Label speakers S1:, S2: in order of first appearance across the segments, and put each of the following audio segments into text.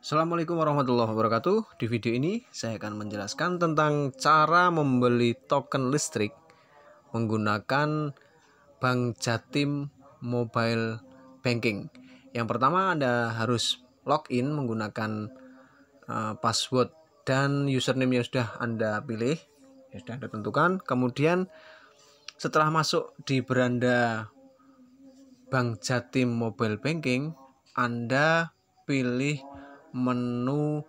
S1: Assalamualaikum warahmatullahi wabarakatuh. Di video ini saya akan menjelaskan tentang cara membeli token listrik menggunakan Bank Jatim Mobile Banking. Yang pertama Anda harus login menggunakan uh, password dan username yang sudah Anda pilih, yang sudah Anda tentukan. Kemudian setelah masuk di beranda Bank Jatim Mobile Banking, Anda pilih menu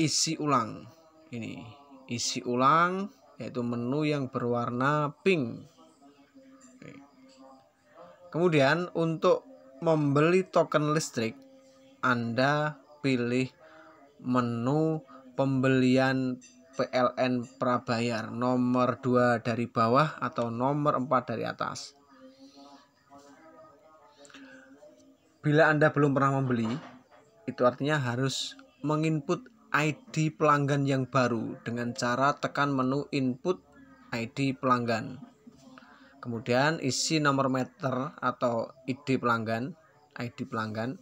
S1: isi ulang. Ini isi ulang yaitu menu yang berwarna pink. Kemudian untuk membeli token listrik Anda pilih menu pembelian PLN prabayar nomor 2 dari bawah atau nomor 4 dari atas. Bila Anda belum pernah membeli itu artinya harus menginput ID pelanggan yang baru dengan cara tekan menu input ID pelanggan. Kemudian isi nomor meter atau ID pelanggan, ID pelanggan.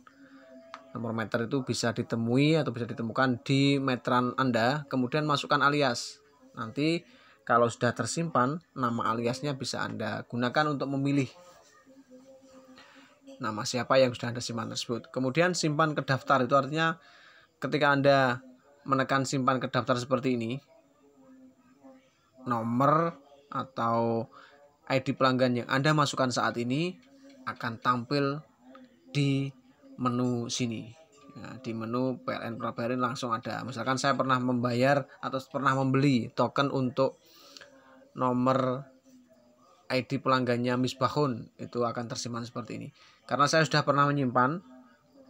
S1: Nomor meter itu bisa ditemui atau bisa ditemukan di meteran Anda, kemudian masukkan alias. Nanti kalau sudah tersimpan, nama aliasnya bisa Anda gunakan untuk memilih nama siapa yang sudah Anda simpan tersebut. Kemudian simpan ke daftar itu artinya ketika Anda menekan simpan ke daftar seperti ini, nomor atau ID pelanggan yang Anda masukkan saat ini akan tampil di menu sini. Ya, di menu PLN Prabayarin langsung ada. Misalkan saya pernah membayar atau pernah membeli token untuk nomor ID pelanggannya Misbahun itu akan tersimpan seperti ini. Karena saya sudah pernah menyimpan,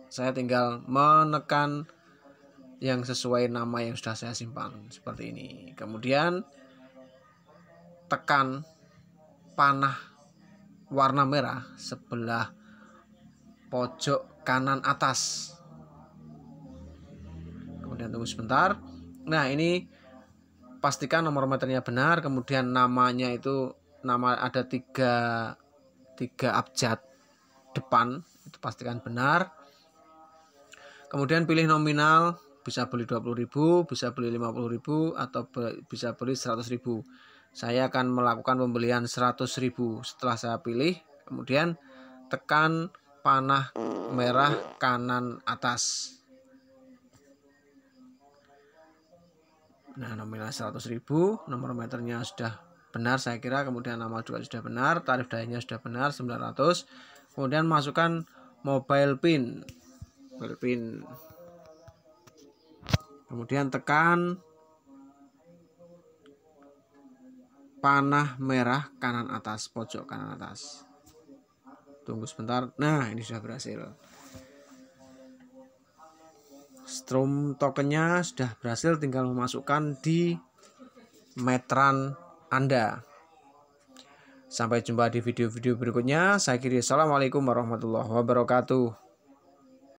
S1: saya tinggal menekan yang sesuai nama yang sudah saya simpan seperti ini. Kemudian tekan panah warna merah sebelah pojok kanan atas. Kemudian tunggu sebentar. Nah, ini pastikan nomor meternya benar, kemudian namanya itu nama ada tiga tiga abjad depan itu pastikan benar. Kemudian pilih nominal bisa beli 20.000 bisa beli 50.000 atau be, bisa beli 100.000 saya akan melakukan pembelian 100.000 setelah saya pilih. Kemudian tekan panah merah kanan atas. Nah nominal 100.000 nomor meternya sudah benar saya kira. Kemudian nama juga sudah benar tarif dayanya sudah benar 900 kemudian masukkan mobile pin. Mobile pin. Kemudian tekan panah merah kanan atas pojok kanan atas. Tunggu sebentar. Nah ini sudah berhasil. Strom tokennya sudah berhasil tinggal memasukkan di meteran anda. Sampai jumpa di video-video berikutnya. Saya kiri Assalamualaikum warahmatullahi wabarakatuh.